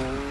Ooh.